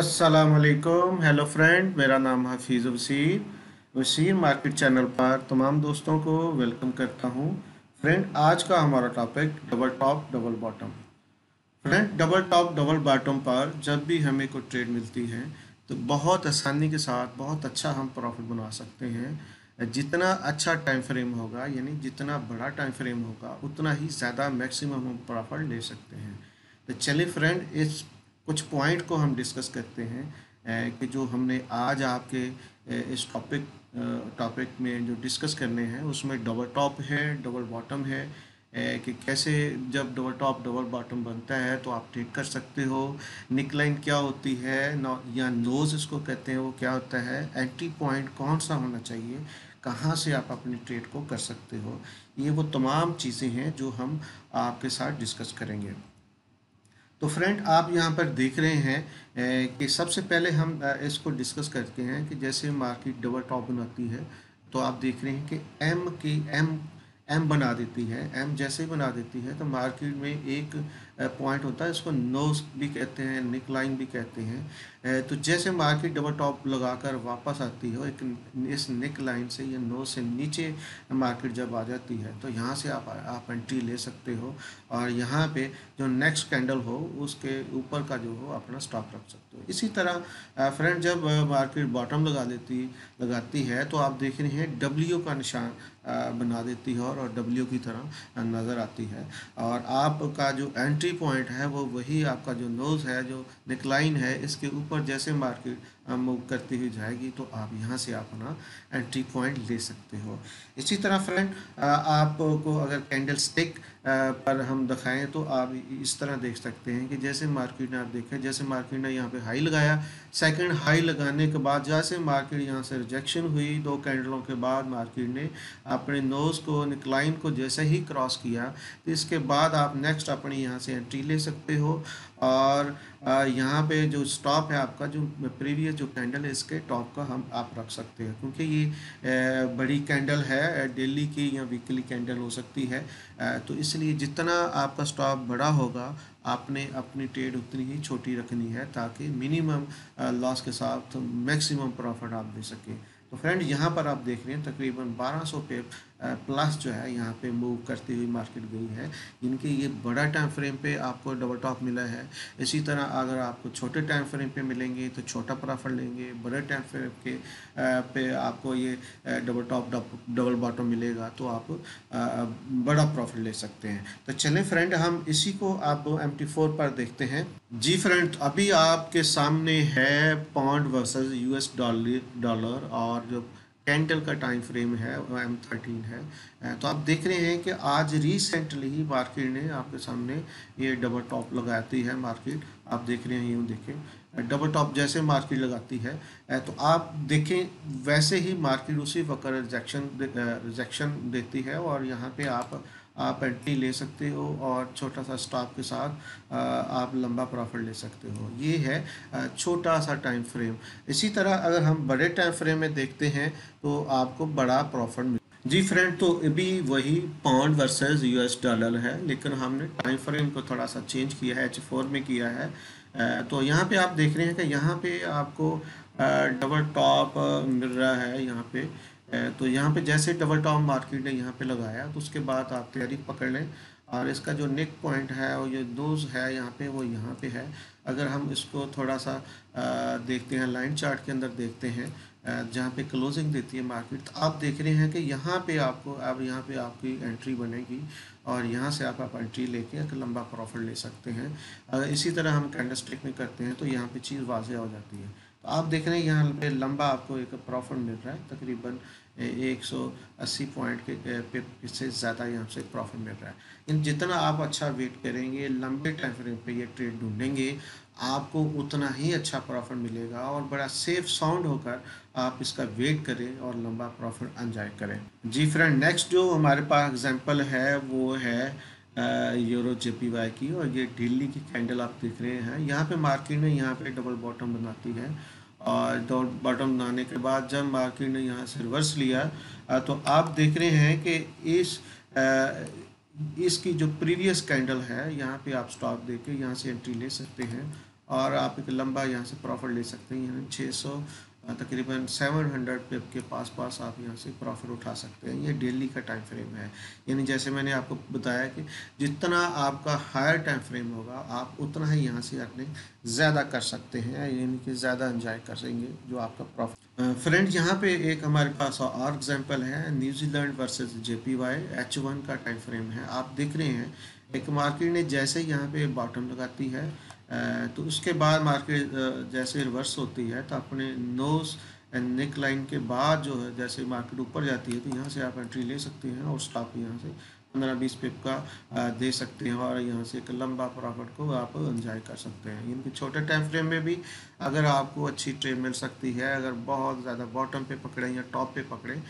असलकुम hello friend मेरा नाम हफीज़ वसीर। वसीर मार्केट चैनल पर तमाम दोस्तों को वेलकम करता हूँ। फ्रेंड आज का हमारा topic double top double bottom friend double top double bottom पर जब भी हमें कोई ट्रेड मिलती है तो बहुत आसानी के साथ बहुत अच्छा हम प्रॉफिट बना सकते हैं। जितना अच्छा टाइम फ्रेम होगा, यानी जितना बड़ा टाइम फ्रेम होगा, उतना ही ज़्यादा मैक्सिमम हम प्रॉफिट ले सकते हैं। तो चलिए फ्रेंड इस कुछ पॉइंट को हम डिस्कस करते हैं कि जो हमने आज आपके इस टॉपिक टॉपिक में जो डिस्कस करने हैं, उसमें डबल टॉप है डबल बॉटम है कि कैसे जब डबल टॉप डबल बॉटम बनता है तो आप ट्रेड कर सकते हो। निकलाइन क्या होती है या नोज़ इसको कहते हैं, वो क्या होता है? एंट्री पॉइंट कौन सा होना चाहिए? कहाँ से आप अपने ट्रेड को कर सकते हो? ये वो तमाम चीज़ें हैं जो हम आपके साथ डिस्कस करेंगे। तो फ्रेंड आप यहाँ पर देख रहे हैं कि सबसे पहले हम इसको डिस्कस करते हैं कि जैसे मार्केट डबल टॉप बनाती है तो आप देख रहे हैं कि एम की एम एम बना देती है एम जैसे ही बना देती है तो मार्केट में एक पॉइंट होता है, इसको नोज़ भी कहते हैं निक लाइन भी कहते हैं। तो जैसे मार्केट डबल टॉप लगाकर वापस आती है, एक इस निक लाइन से, या नोज़ से नीचे मार्केट जब आ जाती है तो यहाँ से आप आप एंट्री ले सकते हो। और यहाँ पे जो नेक्स्ट कैंडल हो, उसके ऊपर का जो हो, अपना स्टॉक रख सकते हो। इसी तरह फ्रेंड जब मार्केट बॉटम लगा देती लगाती है तो आप देख रहे हैं डब्ल्यू का निशान बना देती है और डब्ल्यू की तरह नज़र आती है। और आपका जो एंट्री पॉइंट है, वो वही आपका जो नोज़ है, जो निकलाइन है, इसके ऊपर जैसे मार्केट मूव करती हुई जाएगी तो आप यहाँ से अपना एंट्री पॉइंट ले सकते हो। इसी तरह फ्रेंड आपको अगर कैंडल स्टिक पर हम दिखाएँ तो आप इस तरह देख सकते हैं कि जैसे मार्केट ने आप देखें, जैसे मार्केट ने यहाँ पे हाई लगाया सेकंड हाई लगाने के बाद जैसे मार्केट यहाँ से रिजेक्शन हुई, दो कैंडलों के बाद मार्केट ने अपने नोज़ को निकलाइन को जैसे ही क्रॉस किया तो इसके बाद आप नेक्स्ट अपनी यहाँ से एंट्री ले सकते हो। और यहाँ पे जो स्टॉप है आपका, जो प्रीवियस जो कैंडल है, इसके टॉप का हम, आप रख सकते हैं। क्योंकि ये बड़ी कैंडल है डेली की या वीकली कैंडल हो सकती है। तो इसलिए जितना आपका स्टॉप बड़ा होगा, आपने अपनी ट्रेड उतनी ही छोटी रखनी है, ताकि मिनिमम लॉस के साथ मैक्सिमम प्रॉफिट आप दे सकें। तो फ्रेंड यहाँ पर आप देख रहे हैं, तकरीबन 1200 पे प्लस जो है यहाँ पे मूव करती हुई मार्केट गई है। इनके ये बड़ा टाइम फ्रेम पे आपको डबल टॉप मिला है। इसी तरह अगर आपको छोटे टाइम फ्रेम पे मिलेंगे तो छोटा प्रॉफिट लेंगे। बड़े टाइम फ्रेम के पे आपको ये डबल टॉप डबल बॉटम मिलेगा तो आप बड़ा प्रॉफिट ले सकते हैं। तो चलें फ्रेंड हम इसी को आप एम पर देखते हैं। जी फ्रेंड अभी आपके सामने है वर्सेस यूएस डॉलर डॉलर और जो कैंडल का टाइम फ्रेम है एम थर्टीन है। तो आप देख रहे हैं कि आज रिसेंटली ही मार्केट ने आपके सामने ये डबल टॉप लगाती है मार्केट आप देख रहे हैं, यूँ देखें। डबल टॉप जैसे मार्केट लगाती है। तो आप देखें, वैसे ही मार्केट उसी वक्त रिजेक्शन रिजेक्शन देती है और यहाँ पे आप आप एंट्री ले सकते हो और छोटा सा स्टॉप के साथ आप लंबा प्रॉफिट ले सकते हो। ये है छोटा सा टाइम फ्रेम इसी तरह अगर हम बड़े टाइम फ्रेम में देखते हैं तो आपको बड़ा प्रॉफिट मिल जी फ्रेंड तो अभी वही पाउंड वर्सेस यूएस डॉलर है, लेकिन हमने टाइम फ्रेम को थोड़ा सा चेंज किया है एच फोर में किया है। तो यहाँ पे आप देख रहे हैं कि यहाँ पे आपको डबल टॉप मिल रहा है यहाँ पे। तो यहाँ पे जैसे डबल टॉप मार्केट ने यहाँ पे लगाया तो उसके बाद आप तैयारी पकड़ लें। और इसका जो नेक पॉइंट है और ये दोज है यहाँ पे, वो यहाँ पे है। अगर हम इसको थोड़ा सा देखते हैं लाइन चार्ट के अंदर देखते हैं जहाँ पे क्लोजिंग देती है मार्केट तो आप देख रहे हैं कि यहाँ पे आपको, अब यहाँ पे आपकी एंट्री बनेगी। और यहाँ से आप आप एंट्री लेके एक लंबा प्रॉफिट ले सकते हैं। इसी तरह हम कैंडल में करते हैं तो यहाँ पे चीज़ वाजह हो जाती है। आप देख रहे हैं यहाँ पे लंबा आपको एक प्रॉफिट मिल रहा है, तकरीबन 180 पॉइंट के से ज़्यादा यहाँ से प्रॉफिट मिल रहा है। इन जितना आप अच्छा वेट करेंगे, लंबे टाइम फ्रेम पे ये ट्रेड ढूंढेंगे, आपको उतना ही अच्छा प्रॉफिट मिलेगा और बड़ा सेफ़ साउंड होकर आप इसका वेट करें और लंबा प्रॉफिट एंजॉय करें। जी फ्रेंड नेक्स्ट जो हमारे पास एग्जांपल है, वो है यूरो जे पी वाई की और ये दिल्ली की कैंडल आप देख रहे हैं। यहाँ पे मार्केट ने यहाँ पे डबल बॉटम बनाती है और डबल बॉटम बनाने के बाद जब मार्केट ने यहाँ से रिवर्स लिया तो आप देख रहे हैं कि इस इसकी जो प्रीवियस कैंडल है, यहाँ पे आप स्टॉप दे के यहाँ से एंट्री ले सकते हैं और आप एक लंबा यहाँ से प्रॉफिट ले सकते हैं। छः सौ तकरीबन 700 पिप के पास पास आप यहाँ से प्रॉफिट उठा सकते हैं। ये डेली का टाइम फ्रेम है। यानी जैसे मैंने आपको बताया कि जितना आपका हायर टाइम फ्रेम होगा, आप उतना ही यहाँ से अर्निंग ज़्यादा कर सकते हैं, यानी कि ज़्यादा इंजॉय कर सकेंगे जो आपका प्रॉफिट। फ्रेंड यहाँ पे एक हमारे पास और एग्जांपल है New Zealand versus JPY H one का टाइम फ्रेम है। आप देख रहे हैं, एक मार्केट ने जैसे यहाँ पे बॉटम लगाती है तो उसके बाद मार्केट जैसे रिवर्स होती है तो अपने नोज़ एंड नेक लाइन के बाद जो है, जैसे मार्केट ऊपर जाती है तो यहाँ से आप एंट्री ले सकते हैं और स्टॉप यहाँ से। पंद्रह बीस पिप का दे सकते हैं और यहाँ से एक लंबा प्रॉफिट को आप इंजॉय कर सकते हैं। इनके छोटे टाइम फ्रेम में भी अगर आपको अच्छी ट्रेड मिल सकती है, अगर बहुत ज़्यादा बॉटम पे पकड़े या टॉप पे पकड़े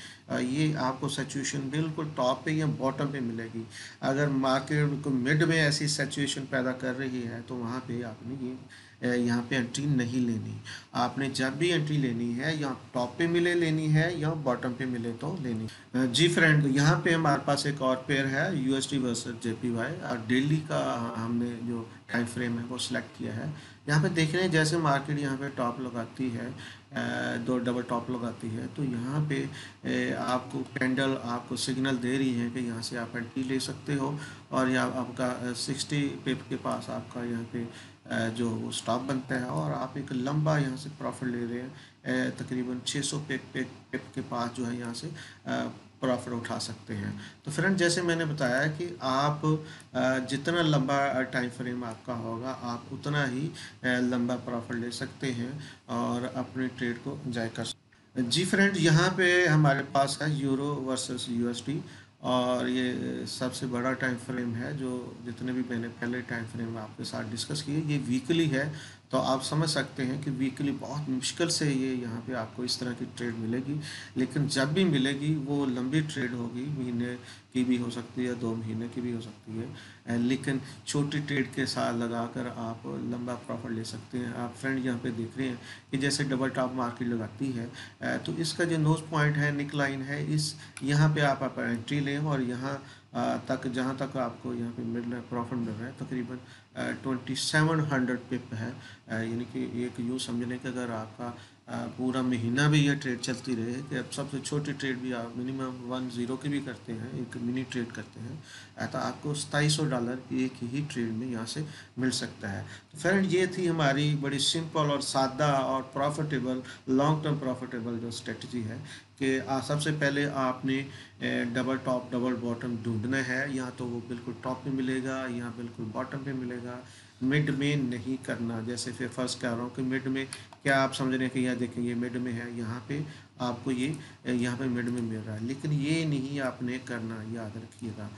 ये आपको सिचुएशन बिल्कुल टॉप पे या बॉटम पे मिलेगी। अगर मार्केट को मिड में ऐसी सिचुएशन पैदा कर रही है तो वहाँ पर आपने ये यहाँ पे एंट्री नहीं लेनी। आपने जब भी एंट्री लेनी है, या टॉप पे मिले लेनी है, या बॉटम पे मिले तो लेनी। जी फ्रेंड यहाँ पे हमारे पास एक और पेयर है U S T versus J P Y और डेली का हमने जो टाइम फ्रेम है, वो सिलेक्ट किया है। यहाँ पे देख रहे हैं, जैसे मार्केट यहाँ पे टॉप लगाती है दो डबल टॉप लगाती है तो यहाँ पे आपको कैंडल आपको सिग्नल दे रही है कि यहाँ से आप एंट्री ले सकते हो। और यहाँ आपका सिक्सटी पिप के पास आपका यहाँ पे जो वो स्टॉक बनता है और आप एक लंबा यहाँ से प्रॉफिट ले रहे हैं। तकरीबन 600 पिप पिप के पास जो है यहाँ से प्रॉफिट उठा सकते हैं। तो फ्रेंड जैसे मैंने बताया कि आप जितना लंबा टाइम फ्रेम आपका होगा, आप उतना ही लंबा प्रॉफिट ले सकते हैं और अपने ट्रेड को इंजॉय कर सकते जी फ्रेंड यहाँ पे हमारे पास है यूरो वर्सेस यूएसडी और ये सबसे बड़ा टाइम फ्रेम है जो जितने भी मैंने पहले टाइम फ्रेम आपके साथ डिस्कस किए ये वीकली है। तो आप समझ सकते हैं कि वीकली बहुत मुश्किल से ये यहाँ पे आपको इस तरह की ट्रेड मिलेगी। लेकिन जब भी मिलेगी वो लंबी ट्रेड होगी महीने की भी हो सकती है दो महीने की भी हो सकती है। लेकिन छोटी ट्रेड के साथ लगाकर आप लंबा प्रॉफिट ले सकते हैं। आप फ्रेंड यहाँ पे देख रहे हैं कि जैसे डबल टॉप मार्केट लगाती है तो इसका जो नोज़ पॉइंट है निक लाइन है इस यहाँ पे आप, आप एंट्री लें और यहाँ तक जहाँ तक आपको यहाँ पे मिल रहा है प्रॉफिट मिल रहा है तकरीबन ट्वेंटी सेवन हंड्रेड पिप है। यानी कि एक यूँ समझ लें कि अगर आपका पूरा महीना भी यह ट्रेड चलती रहे कि अब सबसे छोटी ट्रेड भी आप मिनिमम वन ज़ीरो की भी करते हैं, एक मिनी ट्रेड करते हैं तो आपको सताईस सौ डॉलर एक ही ट्रेड में यहाँ से मिल सकता है। तो फ्रेंड ये थी हमारी बड़ी सिंपल और सादा और प्रॉफिटेबल लॉन्ग टर्म प्रॉफिटेबल जो स्ट्रेटजी है। कि सबसे पहले आपने डबल टॉप डबल बॉटम ढूंढना है। या तो वो बिल्कुल टॉप पे मिलेगा या बिल्कुल बॉटम पे मिलेगा। मिड में नहीं करना। जैसे फिर फ़र्स्ट कह रहा हूँ कि मिड में क्या आप समझ रहे हैं कि यहाँ देखें, ये मिड में है, यहाँ पे आपको ये यहाँ पे मिड में मिल रहा है। लेकिन ये नहीं आपने करना, याद रखिएगा।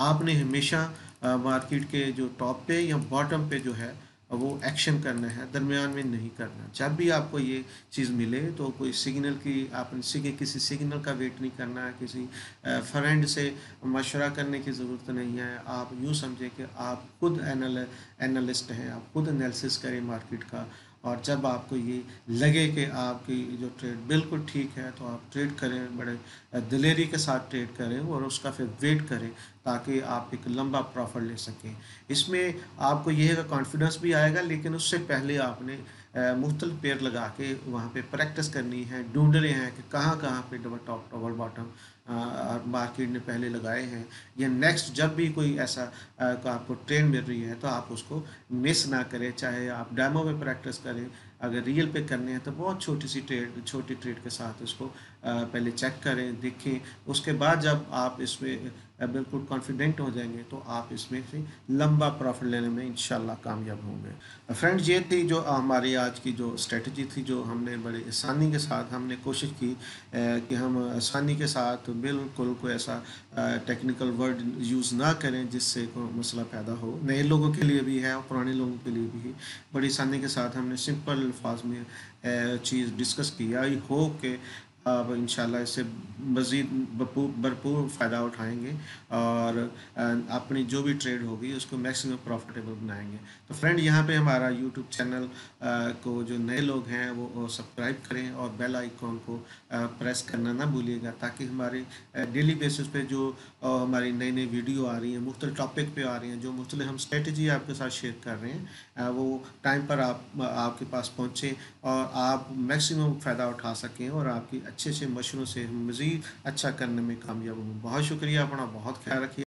आपने हमेशा मार्केट के जो टॉप पे या बॉटम पे जो है वो एक्शन करना है, दरमियान में नहीं करना। जब भी आपको ये चीज़ मिले तो कोई सिग्नल की आपने किसी सिग्नल का वेट नहीं करना है, किसी फ्रेंड से मशवरा करने की ज़रूरत नहीं है। आप यूँ समझें कि आप खुद एनल एनालिस्ट हैं, आप खुद एनालिसिस करें मार्केट का। और जब आपको ये लगे कि आपकी जो ट्रेड बिल्कुल ठीक है तो आप ट्रेड करें, बड़े दिलेरी के साथ ट्रेड करें और उसका फिर वेट करें ताकि आप एक लंबा प्रॉफिट ले सकें। इसमें आपको यह कॉन्फिडेंस भी आएगा, लेकिन उससे पहले आपने मुख्तल पेयर लगा के वहाँ पे प्रैक्टिस करनी है, ढूंढ रहे हैं कि कहाँ कहाँ पे double top double bottom market ने पहले लगाए हैं। या नेक्स्ट जब भी कोई ऐसा आपको ट्रेन मिल रही है तो आप उसको मिस ना करें। चाहे आप डैमो में प्रैक्टिस करें, अगर रियल पे करने हैं तो बहुत छोटी सी ट्रेड छोटी ट्रेड के साथ उसको पहले चेक करें, देखें। उसके बाद जब आप इसमें बिल्कुल कॉन्फिडेंट हो जाएँगे तो आप इसमें से लंबा प्रॉफिट लेने में इन कामयाब होंगे। फ्रेंड्स ये थी जो हमारी आज की जो स्ट्रेटजी थी, जो हमने बड़े आसानी के साथ हमने कोशिश की कि हम आसानी के साथ बिल्कुल कोई ऐसा टेक्निकल वर्ड यूज़ ना करें, जिससे कोई मसला पैदा हो। नए लोगों के लिए भी है और पुराने लोगों के लिए भी बड़ी आसानी के साथ हमने सिंपल अल्फाज में चीज़ डिस्कस की। आई होप के आप इंशाल्लाह इससे मज़ीद भरपूर फ़ायदा उठाएँगे और अपनी जो भी ट्रेड होगी उसको मैक्सिमम प्रॉफिटेबल बनाएँगे। तो फ्रेंड यहाँ पे हमारा यूट्यूब चैनल को जो नए लोग हैं वो सब्सक्राइब करें और बेल आइकॉन को प्रेस करना ना भूलिएगा ताकि हमारे डेली बेसिस पे जो हमारी नई नई वीडियो आ रही हैं मुख्तु टॉपिक पे आ रही हैं, जो मुख्तलि हम स्ट्रेटजी आपके साथ शेयर कर रहे हैं वो टाइम पर आप, आपके पास पहुँचे और आप मैक्सिमम फ़ायदा उठा सकें और आपकी अच्छे से मशरों से मज़ीद अच्छा करने में कामयाब हूँ। बहुत शुक्रिया, अपना बहुत ख्याल रखिए।